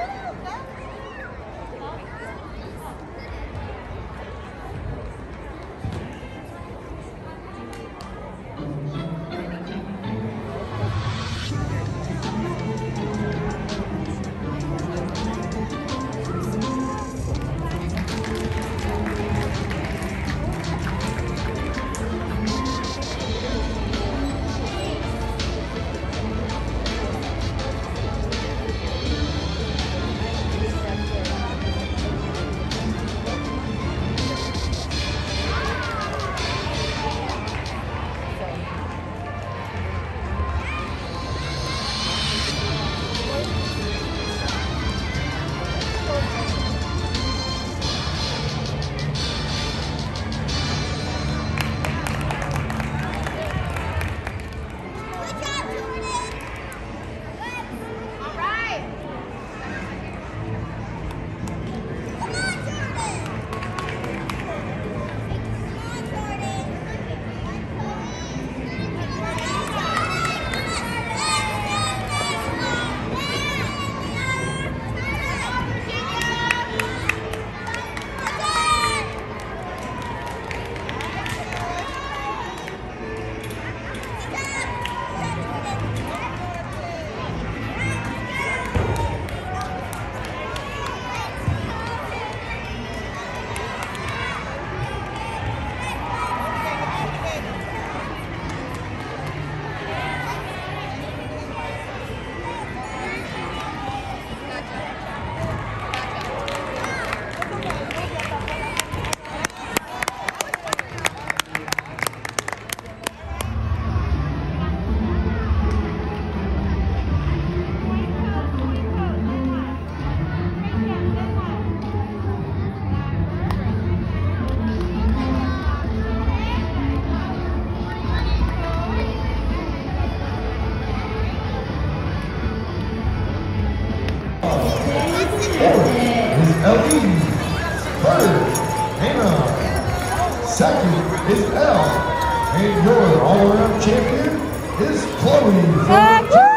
Woo! Third, Hannah. Second is Elle. And your all-around champion is Chloe from the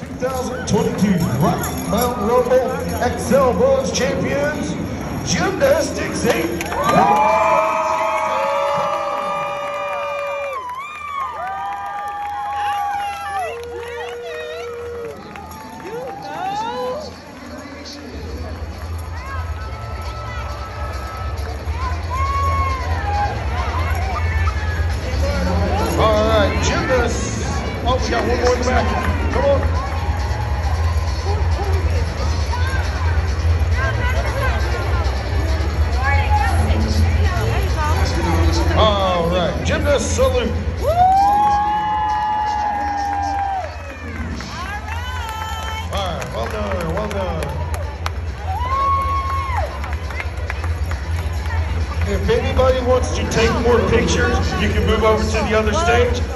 2022 Rocky Mount Rumble Xcel Bronze Champions, Gymnastics 8. Got one more in the back. Come on. All right, gymnast salute. All right, well done, well done. If anybody wants to take more pictures, you can move over to the other stage.